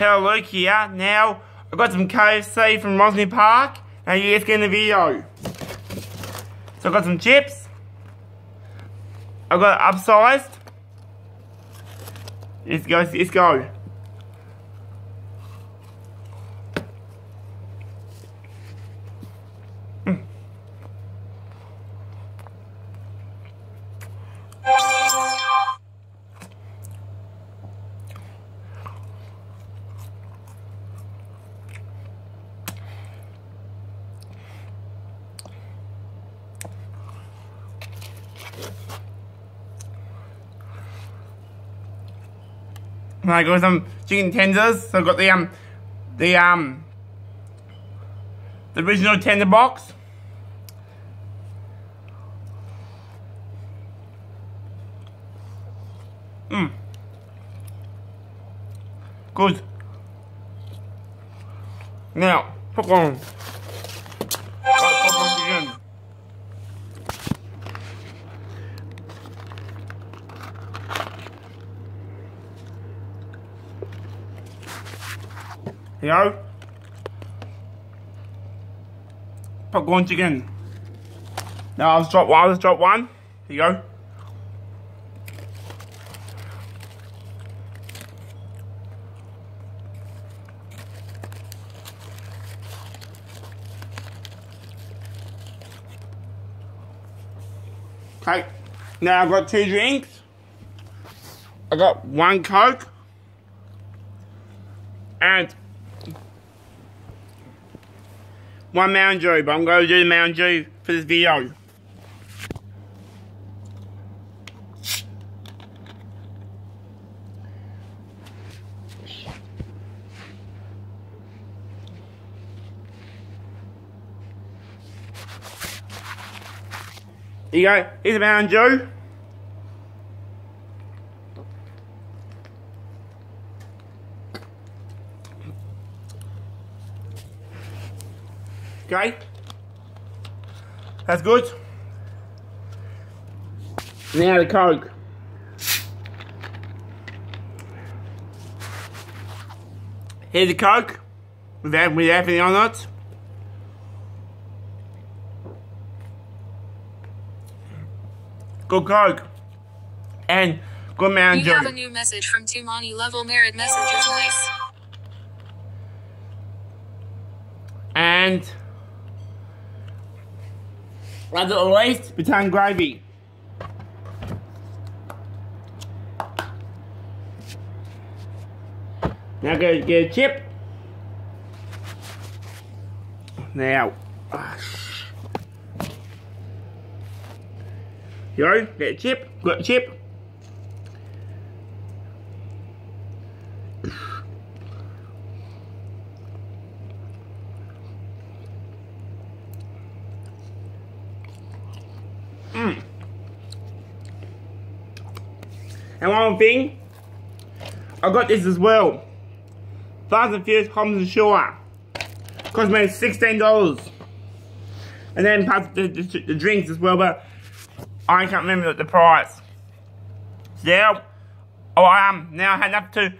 Hello Luke here. Now, I got some KFC from Rosny Park. Now you guys get in the video. So I got some chips. I got it upsized. Let's go, let's go. And I got some chicken tenders. So I got the um the um the original tender box. Mmm. Good. Now, popcorn. Popcorn again. Here you go. Popcorn chicken. Now I'll drop one, I'll just drop one. Here you go. Okay, now I've got two drinks. I got one Coke and one Mountain Dew, but I'm going to do the Mountain Dew for this video. You go, here's a Mountain Dew. Okay? That's good. Now the Coke. Here's the Coke. With, that, with everything on it. Good Coke. And good Mountain Dew. You have a new message from Tumani Level Merit message is nice. And as always, baton gravy. Now go get a chip. Now, Yo, get a chip. Got a chip. Mm. And one thing, I got this as well. Fast and Furious and Shaw. Cost me $16. And then plus the, the, the, drinks as well, but I can't remember the price. So now, oh, I am now heading up to